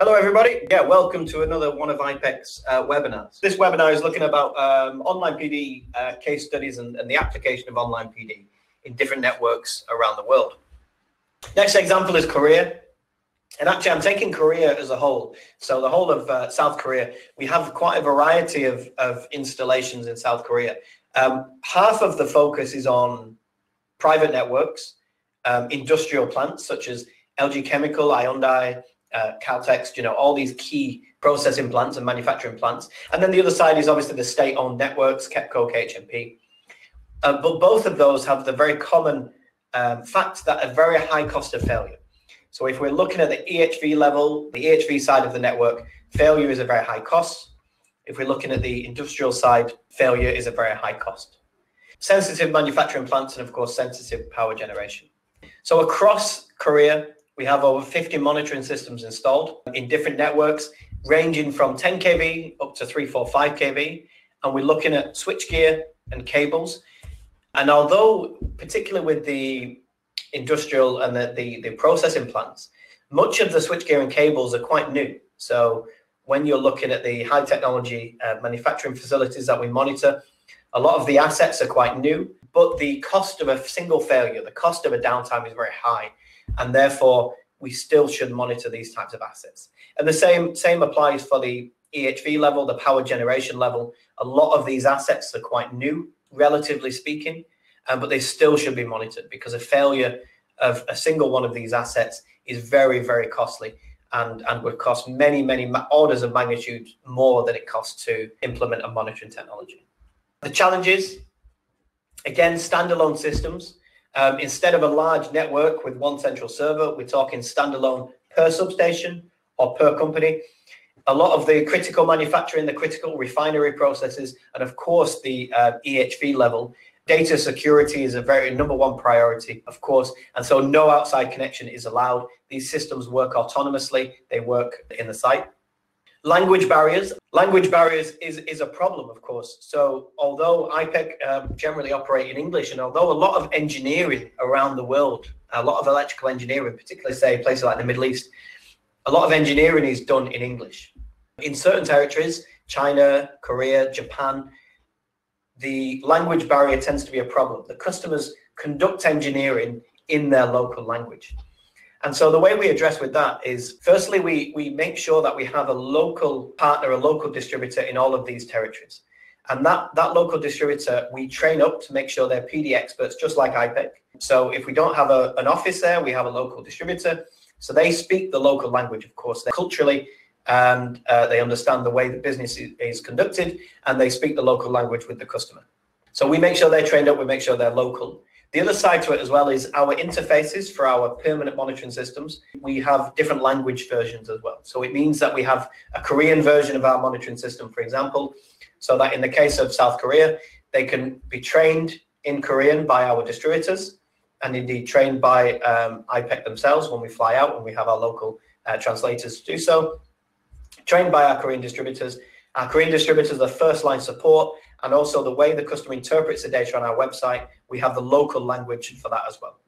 Hello, everybody. Yeah, welcome to another one of IPEC's uh, webinars. This webinar is looking about um, online PD uh, case studies and, and, the application of online PD in different networks around the world. Next example is Korea. And actually, I'm taking Korea as a whole. So the whole of uh, South Korea, we have quite a variety of, of installations in South Korea. Um, half of the focus is on private networks, um, industrial plants such as LG Chemical, Hyundai, uh, Caltex, you know, all these key processing plants and manufacturing plants. And then the other side is obviously the state-owned networks, KEPCO, KHNP. Uh, but both of those have the very common um, fact that a very high cost of failure. So if we're looking at the EHV level, the EHV side of the network, failure is a very high cost. If we're looking at the industrial side, failure is a very high cost. Sensitive manufacturing plants and of course sensitive power generation. So across Korea, we have over 50 monitoring systems installed in different networks, ranging from 10 kV up to 345 kV. And we're looking at switchgear and cables. And although, particularly with the industrial and the, the, the processing plants, much of the switchgear and cables are quite new. So when you're looking at the high technology uh, manufacturing facilities that we monitor, a lot of the assets are quite new, but the cost of a single failure, the cost of a downtime is very high and therefore we still should monitor these types of assets. And the same same applies for the EHV level, the power generation level. A lot of these assets are quite new, relatively speaking, um, but they still should be monitored because a failure of a single one of these assets is very, very costly and, and would cost many, many orders of magnitude more than it costs to implement a monitoring technology. The challenges, again, standalone systems um, instead of a large network with one central server, we're talking standalone per substation or per company. A lot of the critical manufacturing, the critical refinery processes, and of course the uh, EHV level, data security is a very number one priority, of course. And so no outside connection is allowed. These systems work autonomously. They work in the site. Language barriers. Language barriers is, is a problem, of course. So although IPEC um, generally operate in English, and although a lot of engineering around the world, a lot of electrical engineering, particularly say places like the Middle East, a lot of engineering is done in English. In certain territories, China, Korea, Japan, the language barrier tends to be a problem. The customers conduct engineering in their local language. And so the way we address with that is firstly, we, we make sure that we have a local partner, a local distributor in all of these territories. And that, that local distributor, we train up to make sure they're PD experts, just like IPEC. So if we don't have a, an office there, we have a local distributor. So they speak the local language, of course, culturally, and uh, they understand the way the business is, is conducted, and they speak the local language with the customer. So we make sure they're trained up, we make sure they're local. The other side to it as well is our interfaces for our permanent monitoring systems. We have different language versions as well. So it means that we have a Korean version of our monitoring system, for example, so that in the case of South Korea, they can be trained in Korean by our distributors and indeed trained by um, IPEC themselves when we fly out, when we have our local uh, translators to do so. Trained by our Korean distributors. Our Korean distributors are first line support and also the way the customer interprets the data on our website, we have the local language for that as well.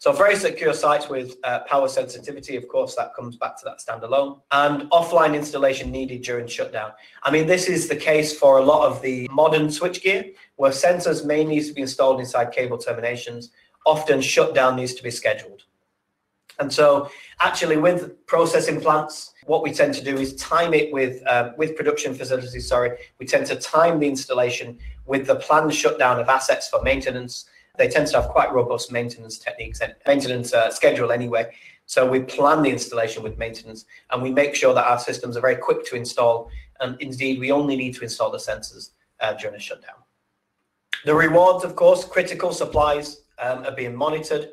So very secure sites with uh, power sensitivity, of course, that comes back to that standalone and offline installation needed during shutdown. I mean, this is the case for a lot of the modern switchgear where sensors may need to be installed inside cable terminations. Often shutdown needs to be scheduled. And so actually with processing plants, what we tend to do is time it with uh, with production facilities. Sorry, we tend to time the installation with the planned shutdown of assets for maintenance. They tend to have quite robust maintenance techniques and maintenance uh, schedule anyway. So we plan the installation with maintenance, and we make sure that our systems are very quick to install. And indeed, we only need to install the sensors uh, during a shutdown. The rewards, of course, critical supplies um, are being monitored.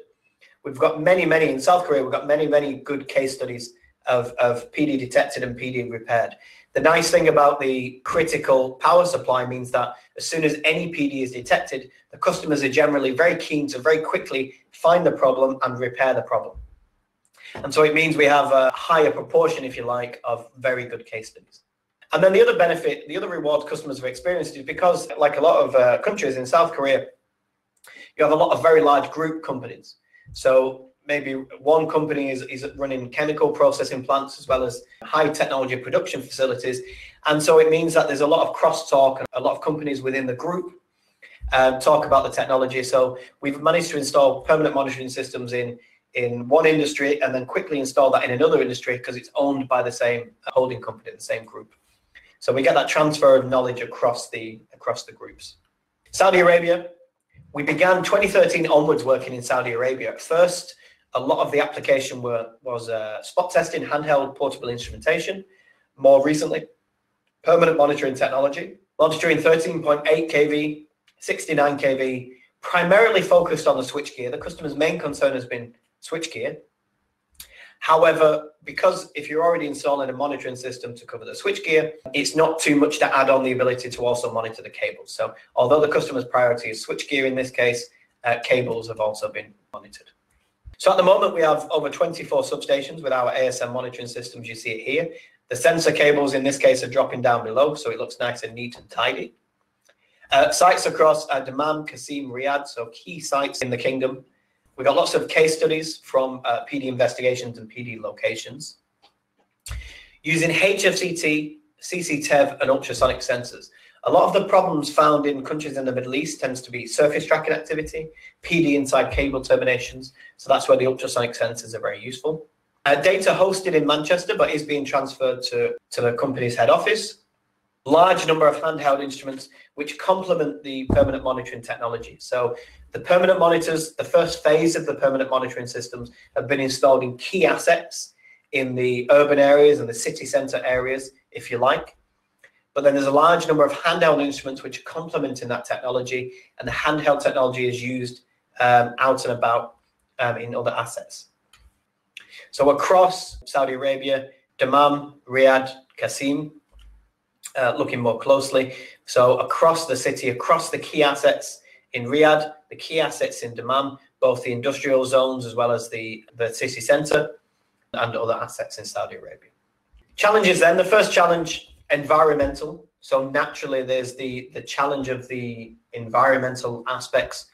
We've got many, many in South Korea. We've got many, many good case studies of, of PD detected and PD repaired. The nice thing about the critical power supply means that as soon as any PD is detected, the customers are generally very keen to very quickly find the problem and repair the problem. And so it means we have a higher proportion, if you like, of very good case studies. And then the other benefit, the other reward customers have experienced is because, like a lot of uh, countries in South Korea, you have a lot of very large group companies. So maybe one company is, is running chemical processing plants as well as high technology production facilities. And so it means that there's a lot of crosstalk and a lot of companies within the group um, talk about the technology. So we've managed to install permanent monitoring systems in in one industry and then quickly install that in another industry because it's owned by the same holding company, the same group. So we get that transfer of knowledge across the across the groups. Saudi Arabia, we began 2013 onwards working in Saudi Arabia. At first, a lot of the application were, was uh, spot testing, handheld portable instrumentation. More recently, permanent monitoring technology, monitoring 13.8 kV, 69 kV, primarily focused on the switchgear. The customer's main concern has been switchgear. However, because if you're already installing a monitoring system to cover the switchgear, it's not too much to add on the ability to also monitor the cables. So although the customer's priority is switchgear in this case, uh, cables have also been monitored. So at the moment, we have over 24 substations with our ASM monitoring systems. You see it here. The sensor cables in this case are dropping down below, so it looks nice and neat and tidy. Uh, sites across uh, Dammam, Qasim, Riyadh, so key sites in the kingdom. We've got lots of case studies from uh, PD investigations and PD locations. Using HFCT, CCTEV, and ultrasonic sensors. A lot of the problems found in countries in the Middle East tends to be surface tracking activity, PD inside cable terminations. So that's where the ultrasonic sensors are very useful. Uh, data hosted in Manchester, but is being transferred to, to the company's head office. Large number of handheld instruments which complement the permanent monitoring technology. So the permanent monitors, the first phase of the permanent monitoring systems have been installed in key assets in the urban areas and the city centre areas, if you like. But then there's a large number of handheld instruments which are complementing that technology, and the handheld technology is used um, out and about um, in other assets. So across Saudi Arabia, Dammam, Riyadh, Qasim, uh, looking more closely. So across the city, across the key assets in Riyadh, the key assets in Dammam, both the industrial zones as well as the, the city centre and other assets in Saudi Arabia. Challenges then, the first challenge, environmental. So naturally there's the, the challenge of the environmental aspects.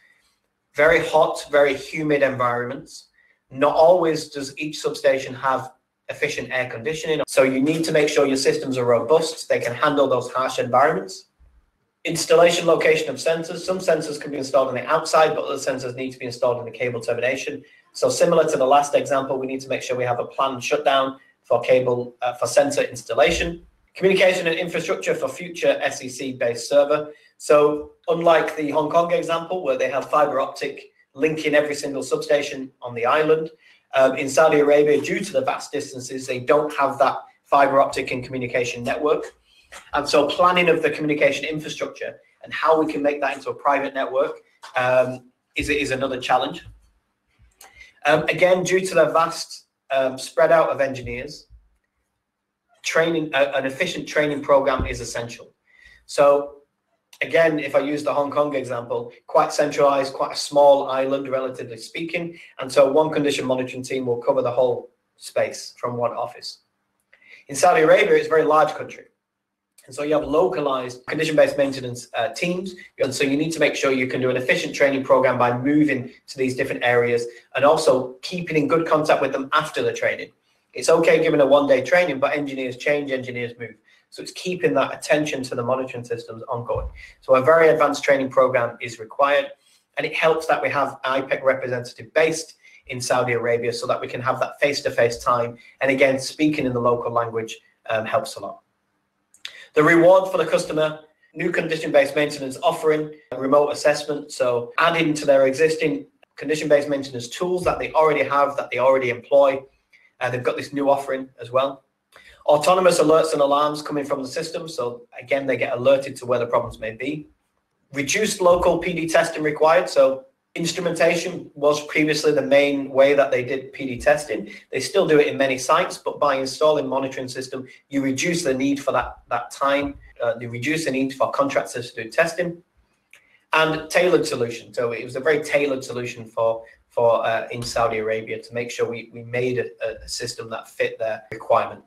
Very hot, very humid environments. Not always does each substation have efficient air conditioning. So you need to make sure your systems are robust. They can handle those harsh environments. Installation location of sensors. Some sensors can be installed on the outside, but other sensors need to be installed in the cable termination. So similar to the last example, we need to make sure we have a planned shutdown for cable uh, for sensor installation. Communication and infrastructure for future SEC-based server. So unlike the Hong Kong example, where they have fiber optic linking every single substation on the island, um, in Saudi Arabia, due to the vast distances, they don't have that fiber optic and communication network. And so planning of the communication infrastructure and how we can make that into a private network um, is, is another challenge. Um, again, due to the vast um, spread out of engineers, training, uh, an efficient training program is essential. So again, if I use the Hong Kong example, quite centralized, quite a small island, relatively speaking. And so one condition monitoring team will cover the whole space from one office. In Saudi Arabia, it's a very large country. And so you have localized condition-based maintenance uh, teams. And so you need to make sure you can do an efficient training program by moving to these different areas and also keeping in good contact with them after the training. It's okay giving a one-day training, but engineers change, engineers move. So it's keeping that attention to the monitoring systems ongoing. So a very advanced training program is required. And it helps that we have IPEC representative based in Saudi Arabia so that we can have that face-to-face time. And again, speaking in the local language um, helps a lot. The reward for the customer, new condition-based maintenance offering, remote assessment. So adding to their existing condition-based maintenance tools that they already have, that they already employ. Uh, they've got this new offering as well. Autonomous alerts and alarms coming from the system. So again, they get alerted to where the problems may be. Reduced local PD testing required. So instrumentation was previously the main way that they did PD testing. They still do it in many sites, but by installing monitoring system, you reduce the need for that, that time. Uh, you reduce the need for contractors to do testing and tailored solution. So it was a very tailored solution for for uh, in Saudi Arabia to make sure we, we made a, a system that fit their requirement.